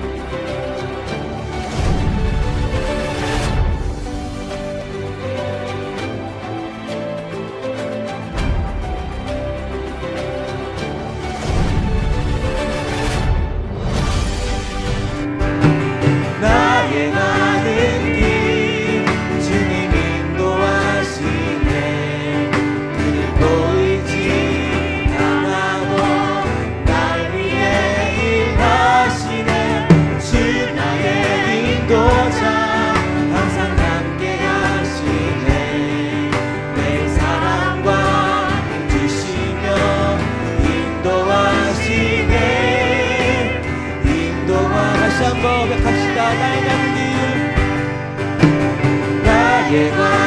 나의 나의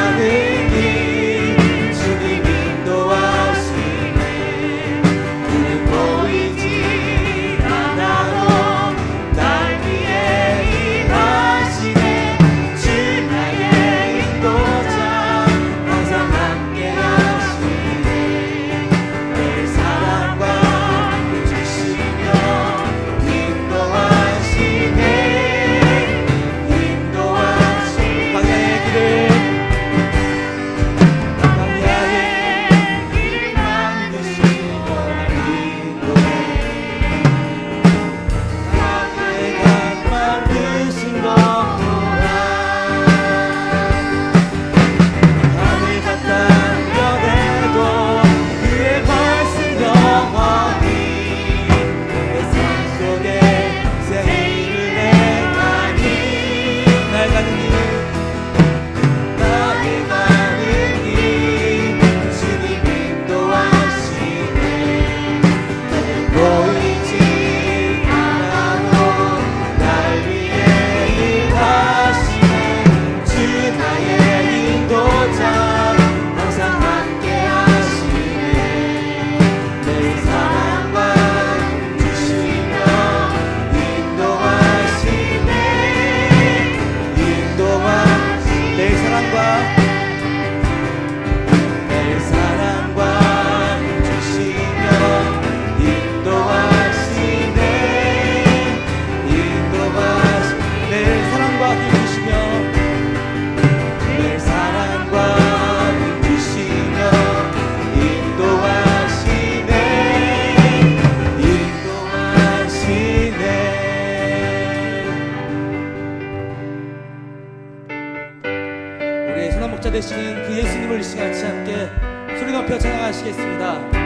的.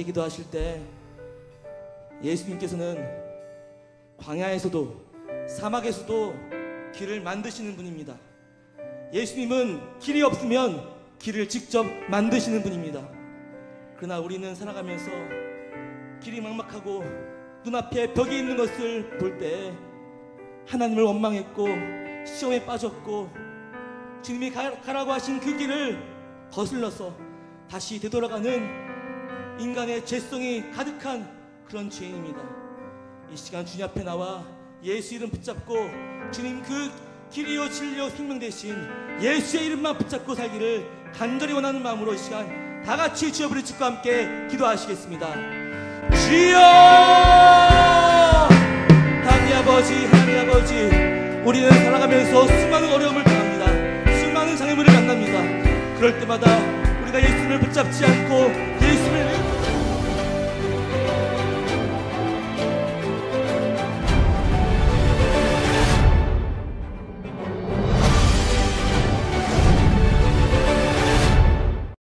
함께 기도하실 때 예수님께서는 광야에서도 사막에서도 길을 만드시는 분입니다. 예수님은 길이 없으면 길을 직접 만드시는 분입니다. 그러나 우리는 살아가면서 길이 막막하고 눈앞에 벽이 있는 것을 볼 때 하나님을 원망했고 시험에 빠졌고 주님이 가, 가라고 하신 그 길을 거슬러서 다시 되돌아가는 인간의 죄성이 가득한 그런 죄인입니다. 이 시간 주님 앞에 나와 예수 이름 붙잡고 주님 그 길이요 진리요 생명 대신 예수의 이름만 붙잡고 살기를 간절히 원하는 마음으로 이 시간 다 같이 주여 부르짖고 함께 기도하시겠습니다. 주여 하나님 아버지 하나님 아버지 우리는 살아가면서 수많은 어려움을 당합니다. 수많은 장애물을 만납니다. 그럴 때마다 우리가 예수님을 붙잡지 않고